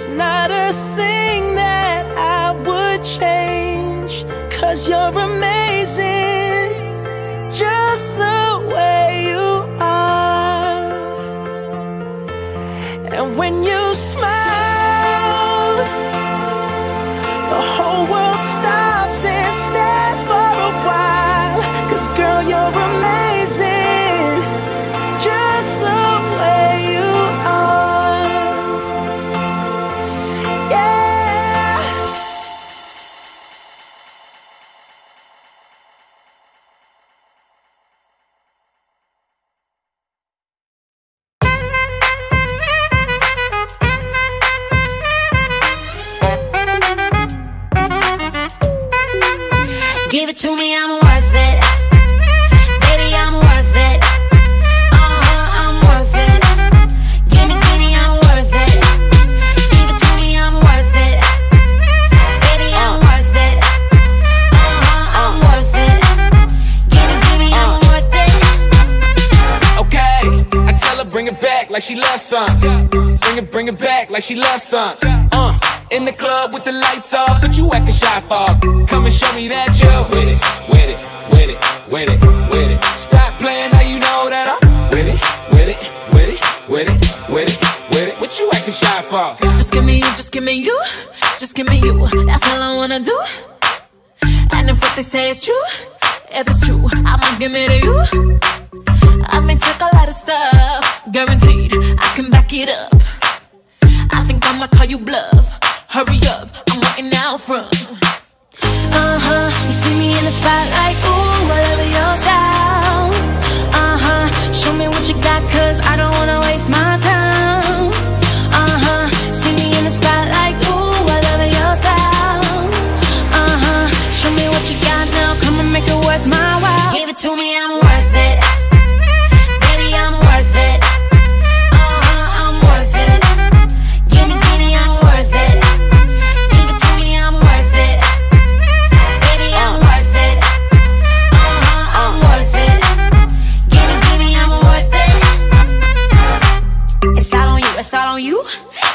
There's not a thing that I would change. Cause you're amazing, just the she loves some. Bring it, bring it back like she loves some. Uh, in the club with the lights off, but you acting shy for. Come and show me that you're with it, with it, with it, with it, with it. Stop playing now you know that I'm with it, with it, with it, with it, with it, with it. What you acting shy for? Just give me you, just give me you, just give me you. That's all I wanna do. And if what they say is true, if it's true, I'ma give it to you. I may take a lot of stuff, guaranteed I can back it up. I think I'ma call you bluff. Hurry up, I'm waiting out front. Uh huh. You see me in the spotlight, ooh, I love your style. Uh huh. Show me what you got, cause I don't wanna waste my time.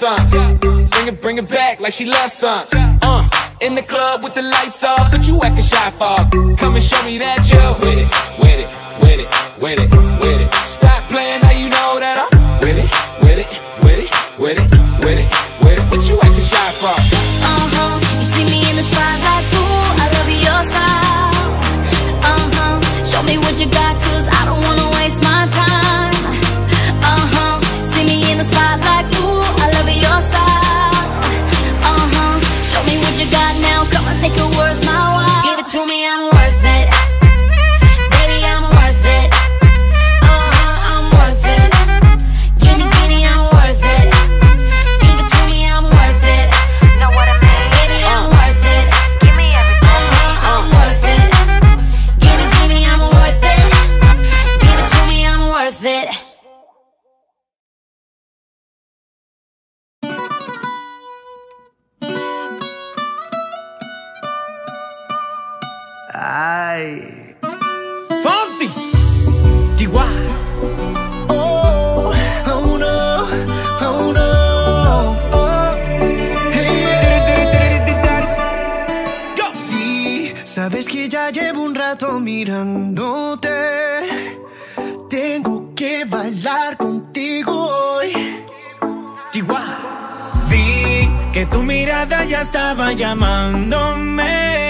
Some. Bring it, bring it back like she loves some. Uh, in the club with the lights off, but you acting shy for. Come and show me that you're with it, with it, with it, with it, with it. Stop playing now you know that I'm with it, with it, with it, with it, with it, Ay. Fonzie! DY! Oh, oh no, oh no. Oh, hey. Sí, sabes que ya llevo un rato mirándote. Tengo que bailar contigo hoy. DY! Vi que tu mirada ya estaba llamándome.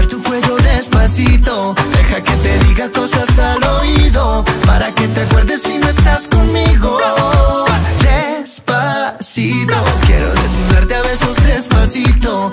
despacito. Deja que te diga cosas al oído. Para que te acuerdes si no estás conmigo. Despacito, quiero desnudarte a besos despacito.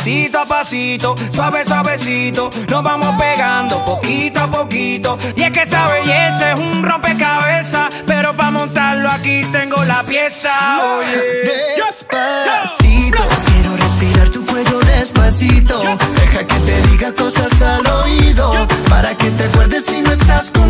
Pasito a pasito, suave, suavecito. Nos vamos pegando poquito a poquito. Y es que esa belleza es un rompecabezas. Pero para montarlo aquí tengo la pieza. Oye. Despacito, quiero respirar tu cuello despacito. Deja que te diga cosas al oído para que te acuerdes si no estás conmigo.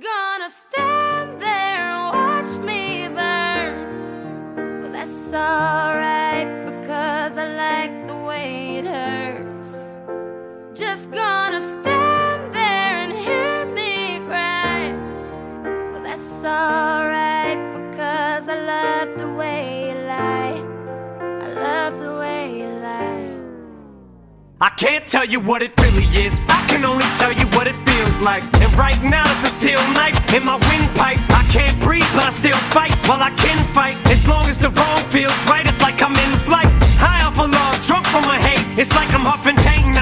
Gonna stand there and watch me burn. Well, that's alright because I like the way it hurts. Just gonna stand there and hear me cry. Well, that's alright because I love the way you lie. I love the way you lie. I can't tell you what it really is. Can only tell you what it feels like. And right now it's a steel knife in my windpipe. I can't breathe, but I still fight. Well, I can fight as long as the wrong feels right. It's like I'm in flight, high off of love, drunk from my hate. It's like I'm huffing pain.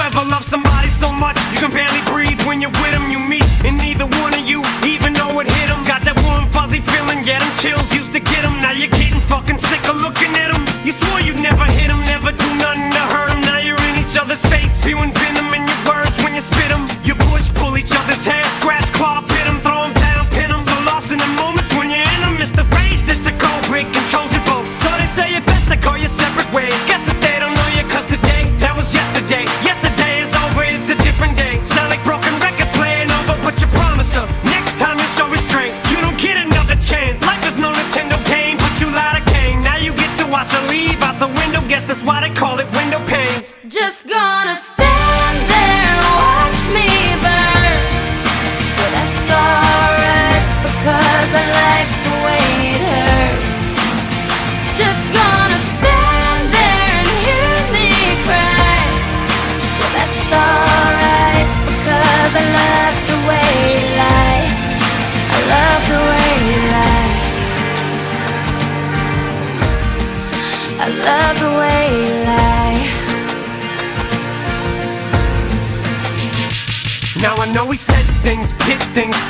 Ever love somebody so much you can barely breathe when you're with them? You meet, and neither one of you even know it hit them. Got that warm, fuzzy feeling, yeah, them chills used to get them. Now you're getting fucking sick of looking at them. You swore you'd never hit them, never do nothing to hurt them. Now you're in each other's face, spewing venom in your words when you spit them. You push, pull each other's hair, scratch, claw, pit them, throw them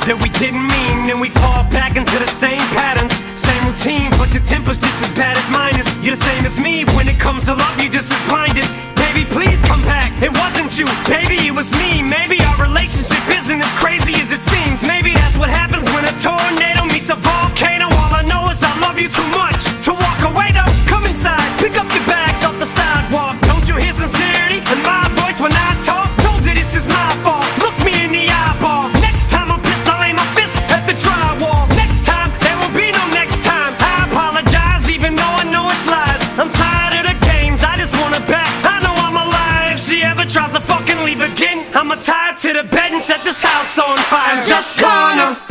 that we didn't mean, and we fall back into the same patterns, same routine. But your temper's just as bad as mine is. You're the same as me when it comes to love. You're just as blinded. Baby, please come back. It wasn't you, baby, it was me. Maybe our relationship isn't as crazy as it seems. Maybe that's what happens when a tornado meets a volcano. All I know is I love you too much I'ma tie to the bed and set this house on fire. I'm just gonna